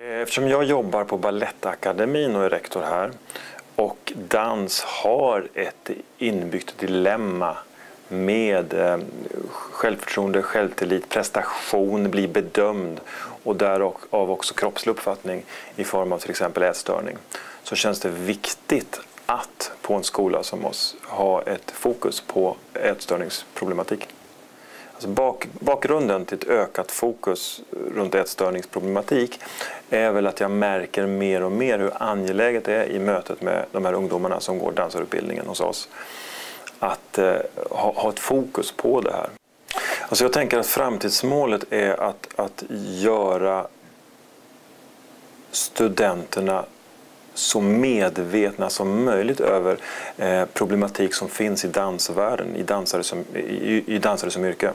Eh, eftersom jag jobbar på Balettakademin och är rektor här och dans har ett inbyggt dilemma med eh, självförtroende, självtillit, prestation, bli bedömd och därav också kroppslig uppfattning i form av till exempel ätstörning så känns det viktigt att på en skola som oss ha ett fokus på ätstörningsproblematik. Alltså bak, bakgrunden till ett ökat fokus runt ätstörningsproblematik är väl att jag märker mer och mer hur angeläget det är i mötet med de här ungdomarna som går dansarutbildningen hos oss att eh, ha, ha, ett fokus på det här. Alltså jag tänker att framtidsmålet är att, att göra studenterna så medvetna som möjligt över eh, problematik som finns i dansvärlden, i dansare som, i, i dansare som yrke.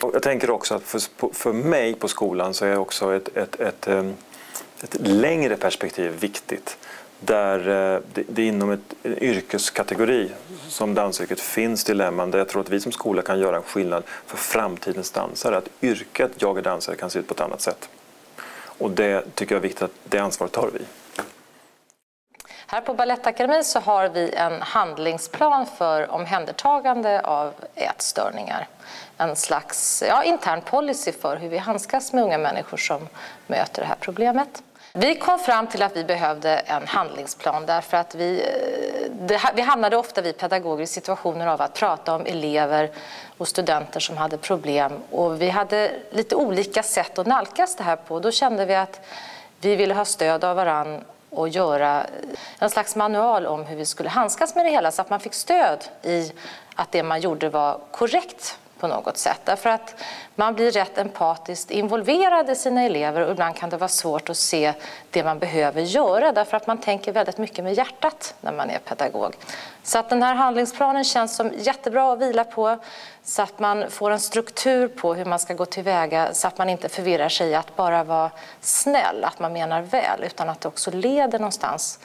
Och Jag tänker också att för, för mig på skolan så är också ett, ett, ett, eh, ett längre perspektiv viktigt. Där eh, det, det inom ett, en yrkeskategori som dansyrket finns dilemman där jag tror att vi som skola kan göra en skillnad för framtidens dansare. Att yrket jag är dansare kan se ut på ett annat sätt. Och det tycker jag är viktigt att det ansvaret tar vi. Här på Balettakademin så har vi en handlingsplan för omhändertagande av ätstörningar. En slags ja, intern policy för hur vi handskas med unga människor som möter det här problemet. Vi kom fram till att vi behövde en handlingsplan därför att vi, eh, det, vi hamnade ofta vid pedagoger i situationer av att prata om elever och studenter som hade problem och vi hade lite olika sätt att nalkas det här på. Då kände vi att vi ville ha stöd av varann och göra en slags manual om hur vi skulle handskas med det hela så att man fick stöd i att det man gjorde var korrekt på något sätt. Därför att man blir rätt empatiskt involverad i sina elever och ibland kan det vara svårt att se det man behöver göra därför att man tänker väldigt mycket med hjärtat när man är pedagog. Så att den här handlingsplanen känns som jättebra att vila på så att man får en struktur på hur man ska gå tillväga så att man inte förvirrar sig i att bara vara snäll, att man menar väl, utan att det också leder någonstans